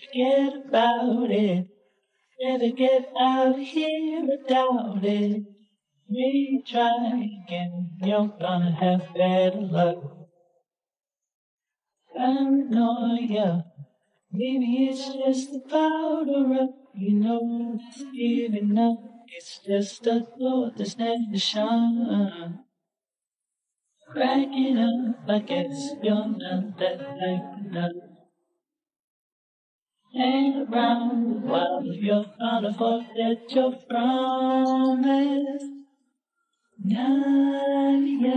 Forget about it. Never get out here without it. Retry again. You're gonna have better luck. Paranoia. Maybe it's just a powder up. You know it's giving up. It's just a thought that's never shine. Cracking up, I guess you're not that like enough. Hang around while you're gonna forget your promise. Nadja,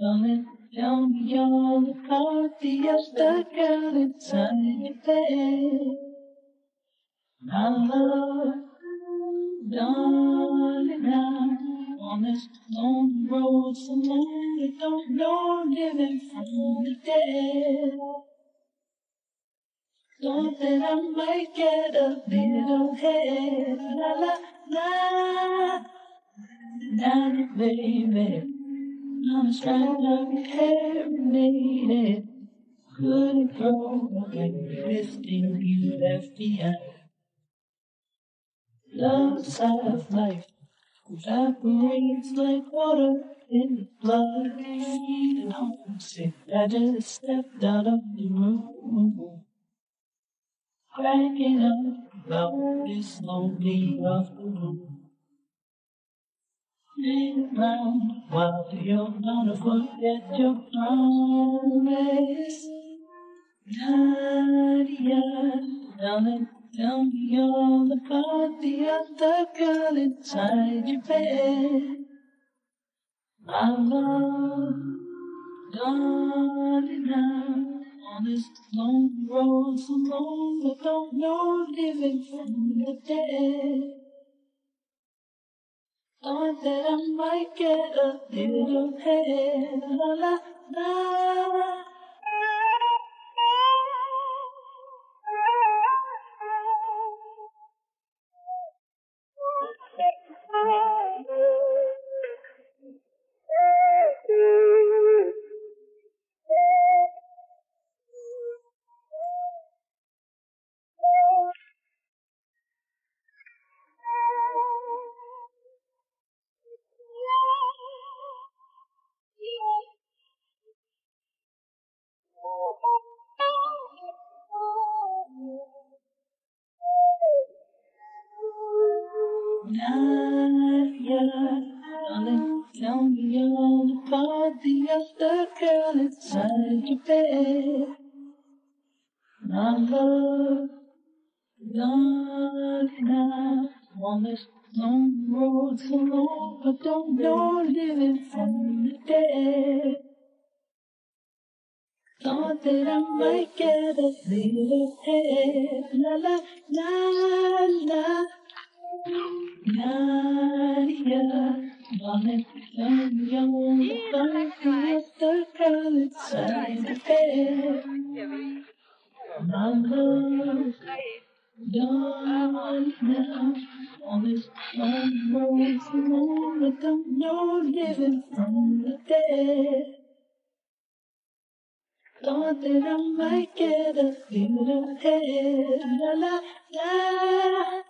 darling, tell me all about the other girl inside your bed. My love, darling, I'm on this lonely road so long I don't know living from the dead. Thought that I might get a little head. La la la. Now, baby, I'm strung up carinated. Couldn't away this thing you left behind. Love's half life evaporates like water in the blood. Feeling homesick, I just stepped out of the room. Cracking up about this lonely afternoon. Hang around while you're gonna forget your promise. Nadja, darling, tell me all about the other girl inside your bed. My love, darling, I'm on this long road so long I don't know living from the dead. Thought that I might get a little head. La la la. Nadja, darling, tell me all about the other girl inside your bed. My love, darling, I'm on this long road so long I don't know living from the dead. Thought that I might get a little head. La la la la. That I might get a little head. La la la.